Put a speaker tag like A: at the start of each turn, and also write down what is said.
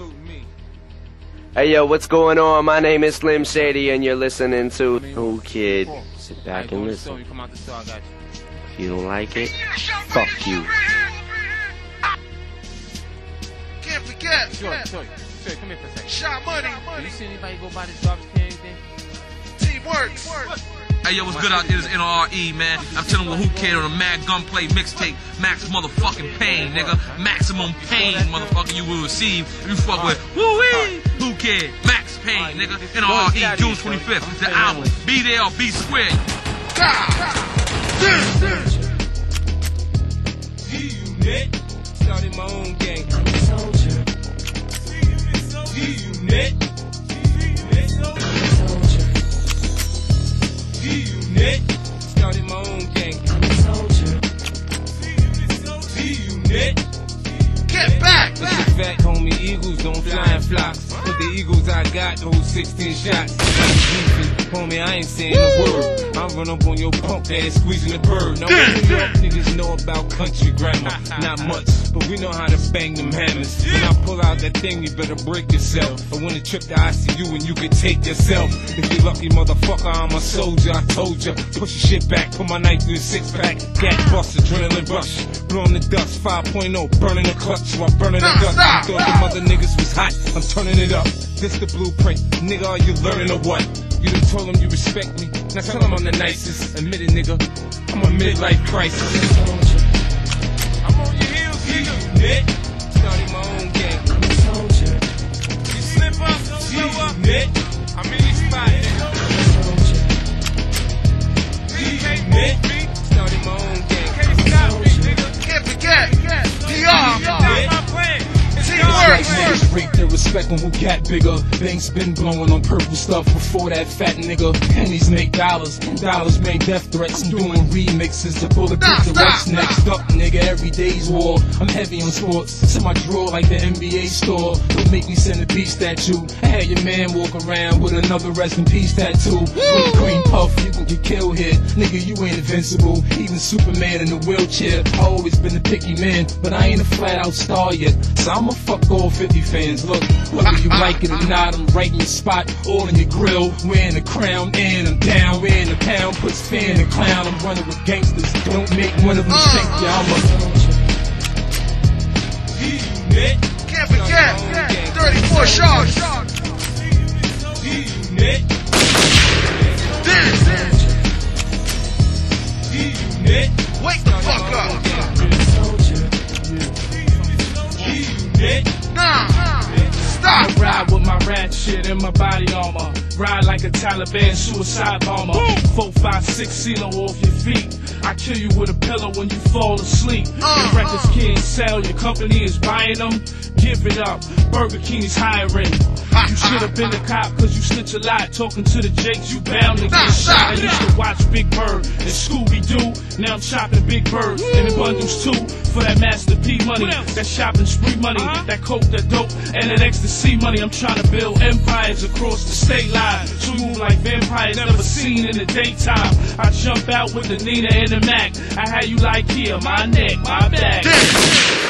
A: saluting me.
B: Hey yo, what's going on? My name is Slim Shady, and you're listening to Whoo Kid. Sit back and listen.
A: You come out the store, I got you.
B: If you don't like it, fuck you.
C: Can't forget.
A: Come here for a second.
C: Shot money.
A: Do you see anybody go by this garbage can or anything?
C: Teamwork.
D: Hey yo, what's good out there? This NRE, man. I'm telling you who cared on a Mad Gunplay mixtape. Max motherfucking pain, nigga. Maximum pain, motherfucker, you will receive if you fuck with woo wee. Who cared? Max pain, nigga. NRE, June 25th. The album. Be there or be square.
A: G-Unit. Started my own gang. G-Unit. G-Unit. Started my own gang. G-Unit.
C: Get back.
A: Listen, fat homie, eagles don't fly in flocks. But the eagles I got hold 16 shots. Homie, I ain't saying a word. I run up on your punk ass squeezing the bird. Now, what New York niggas know about country grammar? Not much, but we know how to bang them hammers. When I pull out that thing, you better break yourself. I wanna trip to ICU and you can take yourself. If you lucky motherfucker, I'm a soldier. I told ya. Push your shit back, put my knife in a six pack. Gat bust, adrenaline rush. Blowing the dust, 5.0, burning the clutch. while burning the dust. thought the mother niggas was hot. I'm turning it up. This the blueprint. Nigga, are you learning or what? You done told them you respect me. Now tell them I'm the nicest. Admit it, nigga. I'm a midlife crisis. I'm on your heels, nigga. Nick. Started my own gang. You slip up, slow up. Nick. I'm in your spot, nigga. I'm
C: a
E: soldier. Nick. Respect on who got bigger. Banks been blowing on purple stuff before that fat nigga. Pennies make dollars, dollars make death threats. I'm doing remixes to bulletproof the rest.
C: stop,
E: Next up, nigga, every day's war. I'm heavy on sports. In my drawer like the NBA store. Don't make me send a peace statue. I had your man walk around with another rest in peace tattoo. With a green puff, you can get killed here. Nigga, you ain't invincible. Even Superman in a wheelchair. I always been a picky man, but I ain't a flat out star yet. So I'ma fuck all 50 fans. Look, whether you like it or not, I'm right in your spot, all in your grill. Wearing a crown and I'm down, wearing a pound, puts fan and clown. I'm running with gangsters. Don't make one of them think ya. I'm a
A: Nick.
C: Can't forget. 34 shots.
A: Nick.
C: This.
A: Nick.
C: Wake the fuck up.
A: Nick.
C: Nah.
F: Shit in my body armor. Ride like a Taliban suicide bomber. Four, five, six CeeLo off your feet. I kill you with a pillow when you fall asleep.
C: Uh,
F: Your records can't sell, your company is buying them. Give it up. Burger King is hiring. You should have been a cop cause you snitch a lot. Talking to the Jakes, you bound to get shot. To watch Big Bird and Scooby Doo. Now I'm chopping Big Birds and in bundles too. For that Master P money, that shopping spree money, that coke, that dope, and that ecstasy money. I'm trying to build empires across the state line. So move like vampires never seen in the daytime. I jump out with the Nina and the Mac. I had you like here, my neck, my back.